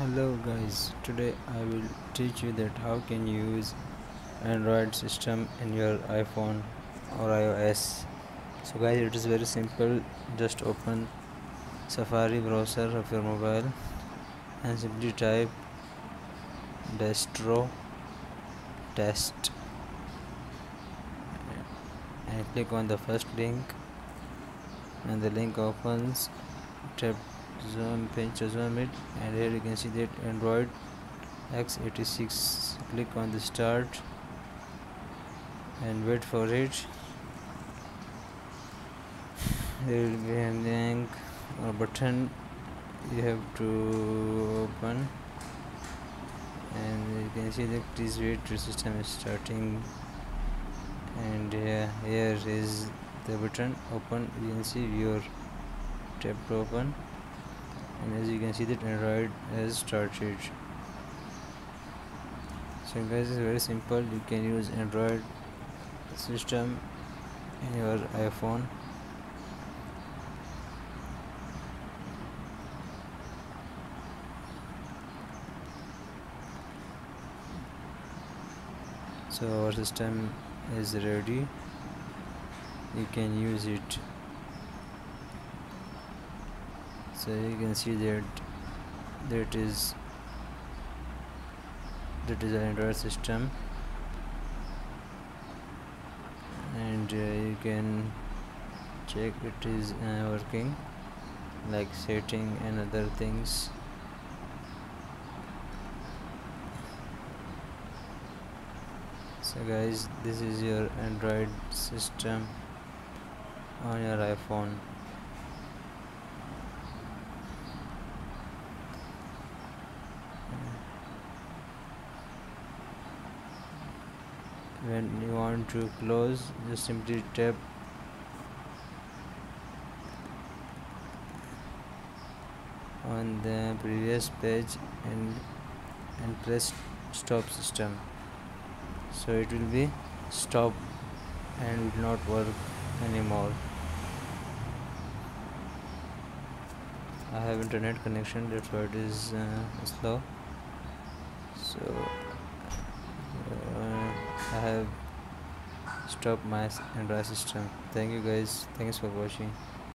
hello guys. Today i will teach you that how can you use android system in your iphone or ios. So guys it is very simple. Just open safari browser of your mobile and simply type distro test. And click on the first link. And the link opens tap zoom pinch zoom it and here you can see that android x86 click on the start and wait for it. There will be a link or button you have to open. And you can see that please wait system is starting. And uh, here is the button open. You can see your tab open and as you can see that android has started. So guys it's very simple. You can use android system in your iphone. So our system is ready. You can use it so you can see that that is that is an Android system. And uh, you can check it is uh, working like setting and other things. So guys this is your Android system on your iPhone when you want to close just simply tap on the previous page and and press stop system. So it will be stop and will not work anymore. I have internet connection that's why it is uh, slow. So I have stopped my Android system thank you guys. Thanks for watching